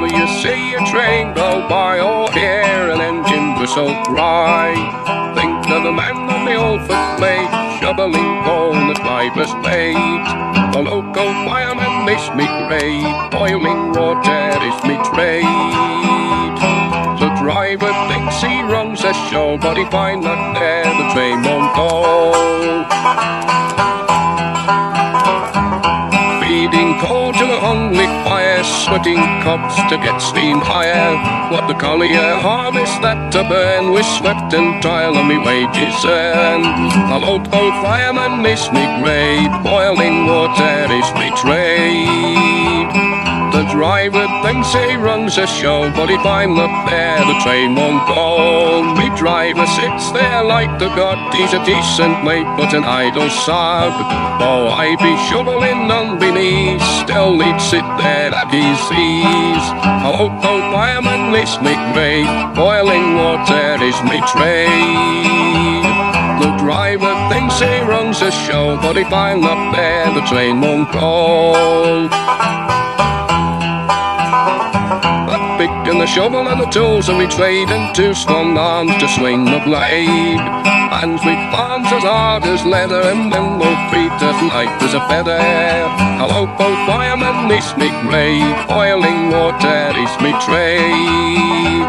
Whenever you see a train go by or hear an engine whistle cry, think of the man on the old footplate, shoveling coal the driver's late. The local fireman is me trade, boiling water is me trade. The driver thinks he runs a show, but he find that there the train won't go. Sweating cobs to get steam higher. What the collier harvest that to burn we sweat and toil on me wages earn. The local fireman is me grave, boiling water is me trade. Driver thinks he runs a show, but if I'm not there, the train won't go. Me driver sits there like the god, he's a decent mate, but an idle sod. Oh, I be shoveling on me knees, still he'd sit there at his ease. Oh, oh, fireman is me grave, boiling water is me trade. The driver thinks he runs a show, but if I'm not there, the train won't go. Pick and the shovel and the tools and we trade and two strong arms to swing the blade. Hands with palms as hard as leather and then feet as light as a feather. Hello, both firemen, it's me grave. Boiling water is me trade.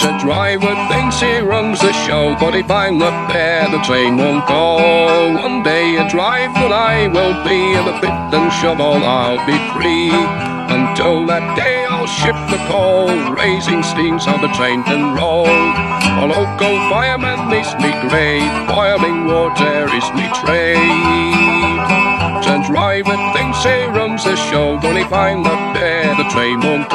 The driver thinks he runs the show, but if I'm not there, the train won't go. One day a driver I will be, and the pit and shovel I'll be free. Until that day I'll ship the coal, raising steam so the train can roll. A local fireman is me grave, boiling water is me trade. The driver thinks he runs the show, but if I'm not there, the train won't